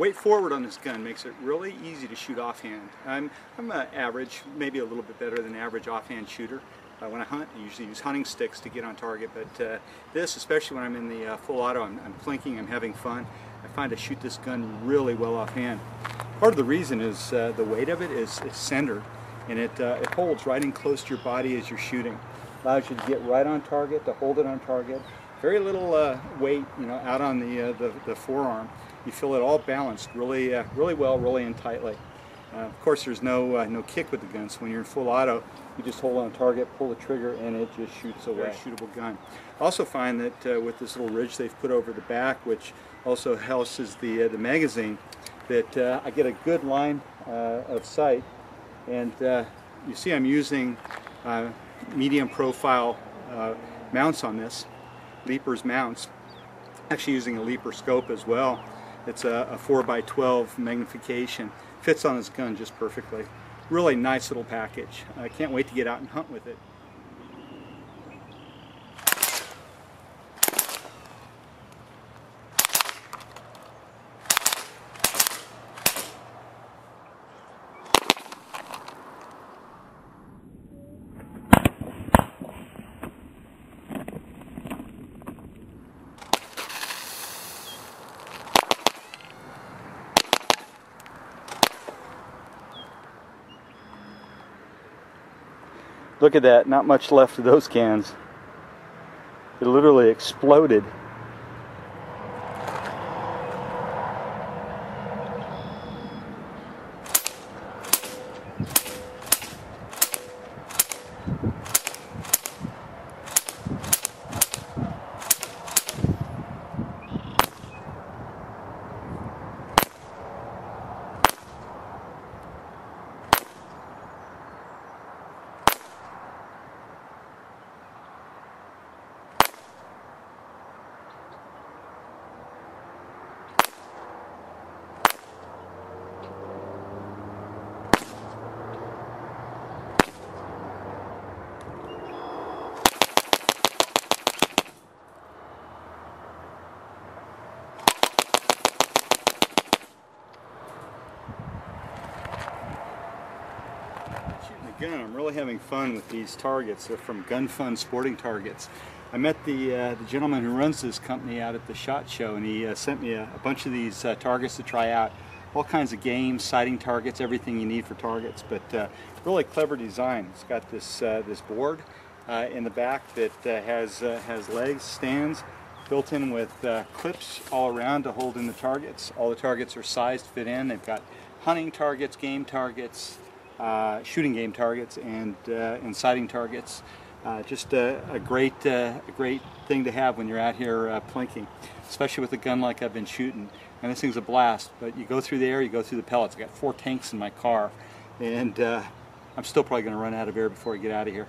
straightforward on this gun makes it really easy to shoot offhand. I'm, I'm an average, maybe a little bit better than average offhand shooter. Uh, when I hunt, I usually use hunting sticks to get on target, but uh, this, especially when I'm in the uh, full auto, I'm, I'm I'm having fun. I find I shoot this gun really well offhand. Part of the reason is uh, the weight of it is, is centered, and it, uh, it holds right in close to your body as you're shooting. Allows you to get right on target, to hold it on target. Very little uh, weight, you know, out on the, the, the forearm. You feel it all balanced really, really well, really in tightly. Uh, of course, there's no uh, no kick with the gun, so when you're in full auto, you just hold on target, pull the trigger, and it just shoots away. Very shootable gun. Also find that uh, with this little ridge they've put over the back, which also houses the uh, the magazine, that uh, I get a good line uh, of sight. And you see, I'm using medium profile mounts on this, Leapers mounts. Actually, using a Leaper scope as well. It's a, a 4x12 magnification. Fits on this gun just perfectly. Really nice little package. I can't wait to get out and hunt with it. Look at that, not much left of those cans. It literally exploded. Gun. I'm really having fun with these targets. They're from Gun Fun Sporting Targets. I met the, uh, the gentleman who runs this company out at the SHOT Show and he uh, sent me a, a, bunch of these uh, targets to try out. All kinds of games, sighting targets, everything you need for targets, but uh, really clever design. It's got this, uh, this board uh, in the back that has, has legs, stands, built in with clips all around to hold in the targets. All the targets are sized, fit in. They've got hunting targets, game targets, shooting game targets and, uh, and sighting targets. Uh, just a, a great, uh, a great thing to have when you're out here uh, plinking, especially with a gun like I've been shooting. And this thing's a blast, but you go through the air, you go through the pellets. I got four tanks in my car, and I'm still probably going to run out of air before I get out of here.